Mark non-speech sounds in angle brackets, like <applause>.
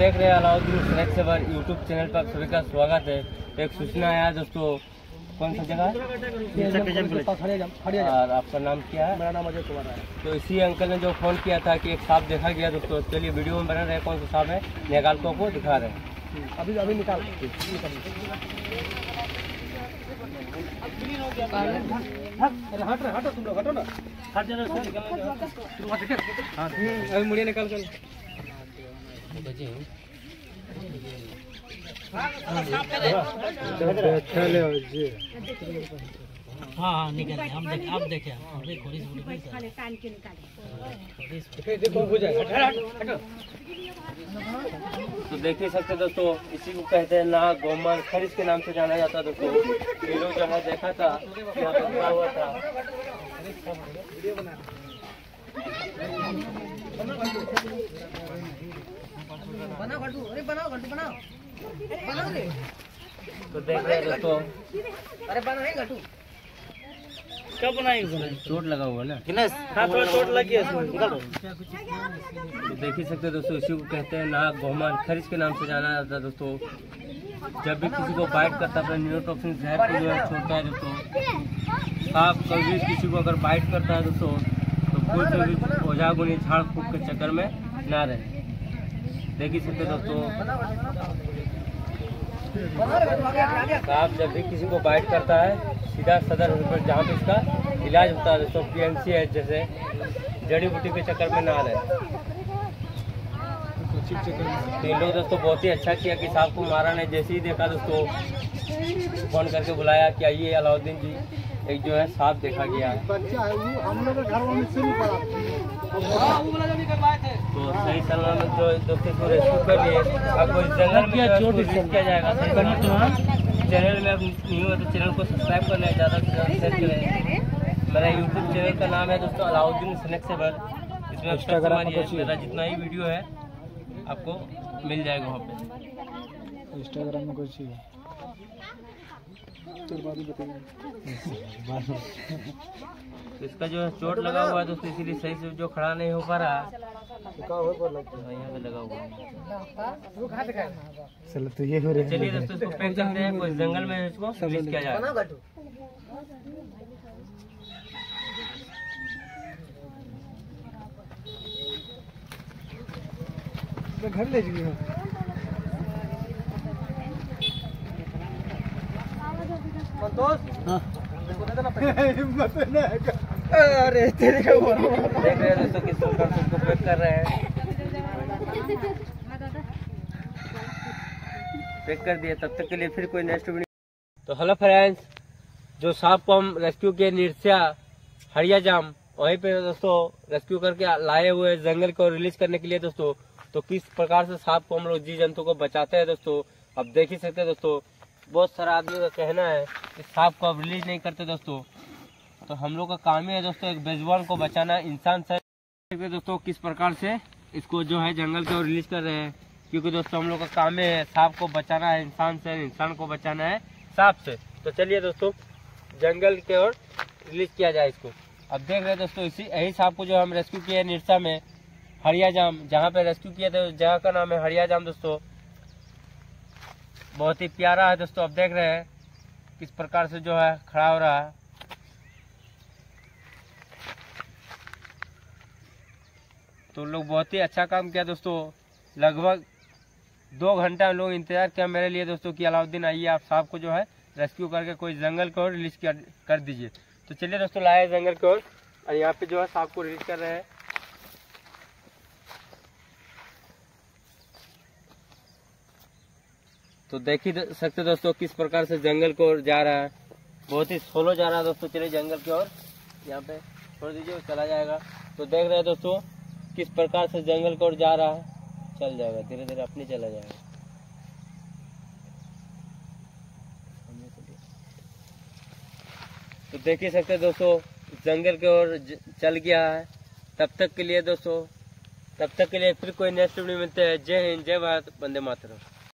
देख रहे हैं अलाउद्दीन सेवर यूट्यूब चैनल पर आप सभी का स्वागत है। एक सूचना आया दोस्तों कौन सा जगह? और आपका नाम क्या है? मेरा नाम अजय कुमार है। तो इसी अंकल ने जो फ़ोन किया था कि एक सांप देखा गया दोस्तों चलिए वीडियो में बना रहे कौन सा सांप है निकाल को आपको दिखा रहे हैं। अभी अभी निकाल। हट रहे हटो तुम लोग हटो ना। हट जाना हाँ अभी मुड़िया निकाल कर हाँ निकल हम देख अब देखे तो देख ही सकते दोस्तों, इसी को कहते हैं नाग गोमन खरीज के नाम से जाना जाता है दोस्तों। लोग जो है देखा था यहाँ पे खड़ा हुआ था। बनाओ घंटू अरे बनाओ घंटू बनाओ। बनाओ रे। तो देख रहे दोस्तों। अरे बना है घंटू कब बनाएँगे चोट लगा हुआ ना? हाँ थोड़ा चोट लगी है तो देख ही सकते दोस्तों इसी को कहते हैं नाग गोमन। खरीज के नाम से जाना जाता है दोस्तों। जब भी किसी को बाइट करता है न्यूरोटॉक्सिन जहर को जो है छोड़ता है दोस्तों। सांप कभी किसी को अगर बाइट करता है दोस्तों तो कोई भी ओझा गुनी झाड़ फूक के चक्कर में ना रहे। देख ही सकते दोस्तों। सांप जब भी किसी को बाइट करता है सीधा सदर हॉस्पिटल जहाँ पे इसका इलाज होता है दोस्तों पी है जैसे जड़ी बूटी के चक्कर में ना रहे तो इन लोग दोस्तों बहुत ही अच्छा किया कि सांप को मारा नहीं। जैसे ही देखा दोस्तों फ़ोन करके बुलाया कि आइए अलाउद्दीन जी एक जो है सांप देखा गया। है सही सलामत जो दोस्तों को रेस्क्यू कर लिए। आपको इस जंगल में जो है किया जाएगा सही सलामत चैनल में अब न्यू है तो चैनल को सब्सक्राइब करना है ज़्यादा शेयर करें। मेरा यूट्यूब चैनल का नाम है दोस्तों अलाउद्दीन स्नैक सेवर इसमें इंस्टाग्राम मेरा जितना ही वीडियो है आपको मिल जाएगा वहाँ पे। इंस्टाग्राम में कुछ तो इसका जो है चोट लगा हुआ है दोस्तों इसीलिए सही से जो खड़ा नहीं हो पा रहा। है हाँ, यहाँ पे लगा हुआ है। चलो तो ये हो रहा है। चलिए दोस्तों इसको पैक करते हैं कोई जंगल में इसको रिलीज़ किया जाएगा घर ले जाइए। <laughs> अरे, तेरे देख रहे दोस्तों किस प्रकार से इसको पैक कर रहे हैं। पैक कर दिया तब तक के लिए फिर कोई नेक्स्ट तो हेलो फ्रेंड्स जो सांप को हम रेस्क्यू किए निरसिया, हरिया जाम, वहीं पे दोस्तों रेस्क्यू करके लाए हुए जंगल को रिलीज़ करने के लिए दोस्तों तो किस प्रकार से सांप को हम लोग जीव जंतु को बचाते हैं दोस्तों अब देख ही सकते हैं दोस्तों। बहुत सारा आदमी का कहना है कि सांप को अब रिलीज़ नहीं करते दोस्तों। तो हम लोग का काम ही है दोस्तों एक बेजवान को बचाना, इंसान से देखिए दोस्तों किस प्रकार से इसको जो है जंगल की ओर रिलीज़ कर रहे हैं। क्योंकि दोस्तों हम लोग का काम है सांप को बचाना है, इंसान से, इंसान को बचाना है, सांप से। तो चलिए दोस्तों, जंगल की ओर रिलीज़ किया जाए इसको। अब देख रहे हैं दोस्तों, इसी यही सांप को जो हम रेस्क्यू किए निरसा में, हरिया जाम जहाँ पे रेस्क्यू किए थे जगह का नाम है हरिया जाम दोस्तों। बहुत ही प्यारा है दोस्तों अब देख रहे हैं किस प्रकार से जो है खड़ा हो रहा है। तो लोग बहुत ही अच्छा काम किया दोस्तों। लगभग दो घंटा लोग इंतज़ार किया मेरे लिए दोस्तों कि अलाउद्दीन आइए आप सांप को जो है रेस्क्यू करके कोई जंगल की रिलीज़ कर, कर दीजिए। तो चलिए दोस्तों लाए जंगल की और यहाँ पे जो है सांप को रिलीज़ कर रहे हैं। तो देख ही सकते दोस्तों किस प्रकार से जंगल की जा रहा है। बहुत ही सोलो जा रहा है दोस्तों। चलिए जंगल की ओर यहाँ पे छोड़ दीजिए चला जाएगा। तो देख रहे हैं दोस्तों किस प्रकार से जंगल की ओर जा रहा है? चल जाएगा, धीरे धीरे अपने चला जाएगा। तो देख ही सकते दोस्तों, जंगल की ओर चल गया है। तब तक के लिए दोस्तों, तब तक के लिए फिर कोई नेक्स्ट वीडियो मिलते हैं। जय हिंद, जय भारत बंदे मातरम।